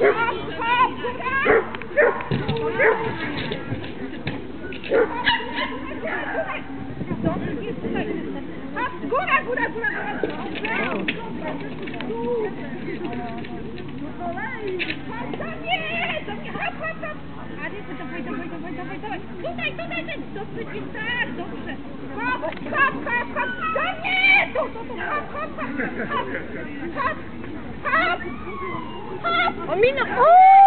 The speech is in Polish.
góra! Góra, góra, góra, to to. Tutaj, tutaj. Dobrze, jest tak, dobrze. Hop, hop, hop, hop. To nie, tu, tu, tu, hop, hop, hop, hop, hop, hop, hop. Ominął!